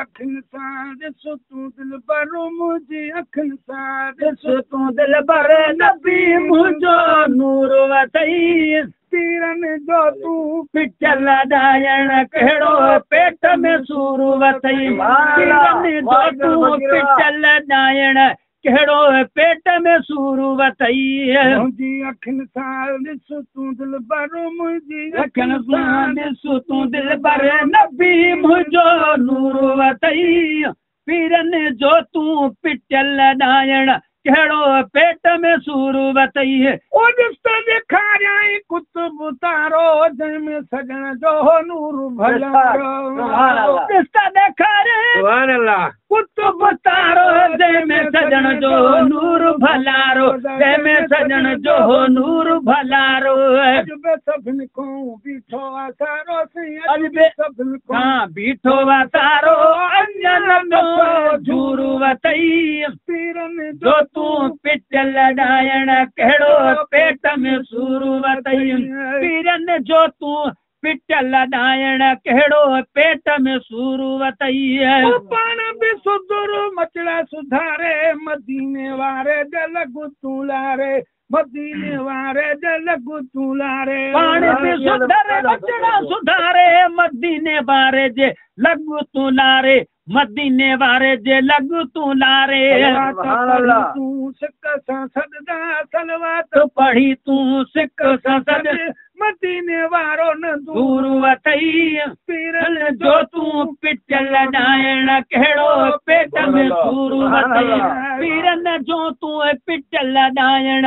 اکين سان ڏس تون دل ڀر منهنجي اکين سان ڏس تون دل ڀر نبي منهنجو نور وتئي تيرن جو تون پچل ڏايڻ ڪهڙو پيٽ ۾ سور وتئي تيرن جو تون پچل ڏايڻ ڪهڙو پيٽ ۾ سور وتئي منهنجي اکين سان ڏس تون دل ڀر منهنجي اکين سان ڏس تون دل ڀر نبي منهنجو نور وتئي پيرن جو تون پچل چھڑو پیٹ میں سورو بتائی ہے او جس تو دکھا جائے کتب تارو جن میں سجن جو نور بھلا جس تو دکھا رہے سبحان اللہ کتب تارو جن میں سجن جو نور بھلا رو جن میں سجن جو نور بھلا رو عجب سبن کو بیٹھو آسارو سی عجب سبن کو ہاں بیٹھو آسارو پڑھو پیٹ میں پیٹ میں سدھر مچڑا سدھارے مدی والے لارے وارے دل لگ لارے پانی بھی سدھر مچڑا سدھارے مدی بار جی لگ لارے مدینے وارے جے لگ تو لارے۔ سلوات پڑھی تو سک سجد مدینے وارو نہ دور وتئی پیرل جو تو پٹل ڈائن کہڑو پیٹ میں دور وتئی پیرل جو تو پٹل ڈائن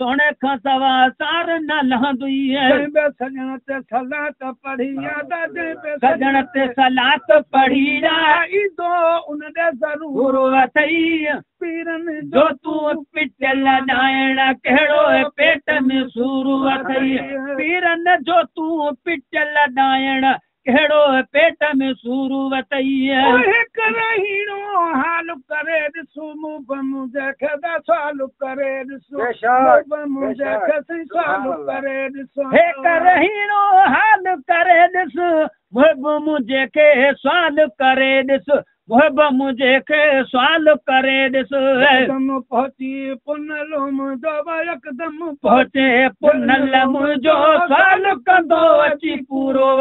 سونے خسوا سار نہ لہ دوئی ہے سجن تے پڑھی جا ای دو ضرور وتئی پیرن جو تو پٹل ڈائنا کہڑو پیٹن سور وتئی پیرن جو تو پٹل ڈائنا کہڑو پیٹ میں سورو وتیے اوہ کرہیڑو حال کرے دسو مو بم جکھدا سال کرے دسو بم جکھس سال کرے دسو اے کرہیڑو حال کرے دسو وہ مجھے کے سوال کرے دس وہ مجھے کے سوال کرے دس دم پہنچی پنلم دو یکدم پہنچے پنلم جو سوال کندو اچی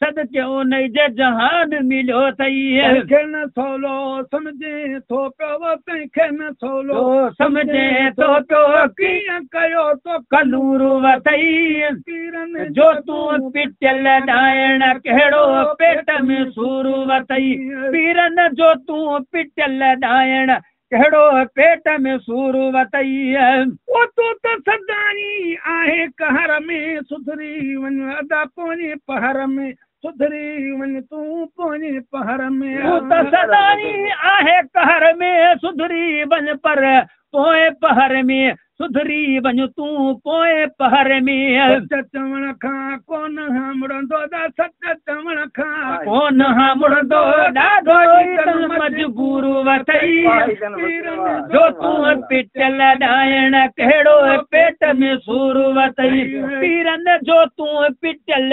سدکیوں نہیں جہان ملو تئی ہے؟ کھن سولو سمجھے تو پیو پہ سولو۔ سمجھے تو پیو کیاں کیو تو کلور وتئی جو تو پٹل ڈائن کہڑو پیٹ میں سور وتئی پیرن جو تو پٹل ڈائن کہڑو پیٹ میں سور وتئی او تو تو سدانی آہے سدھری ون ادا پونی پہر میں، سدھری ون تونی پہر میں۔ کہر میں، سدھری بن پر پہر میں سدری وج تہر میں۔ ہاں مجبور پیٹل ڈائن کہڑے پیٹ میں سور ویرن جو تل